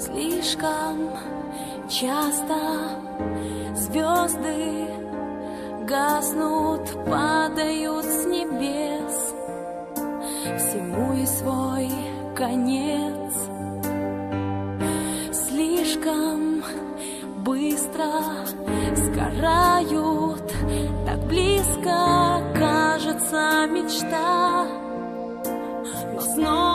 Слишком часто звезды гаснут, падают с небес. Всему и свой конец. Слишком быстро сгорают, так близко кажется мечта, но снова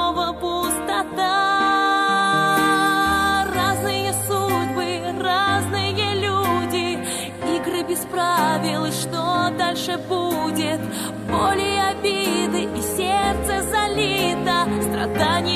правил, и что дальше будет. Боли, обиды и сердце залито страданием.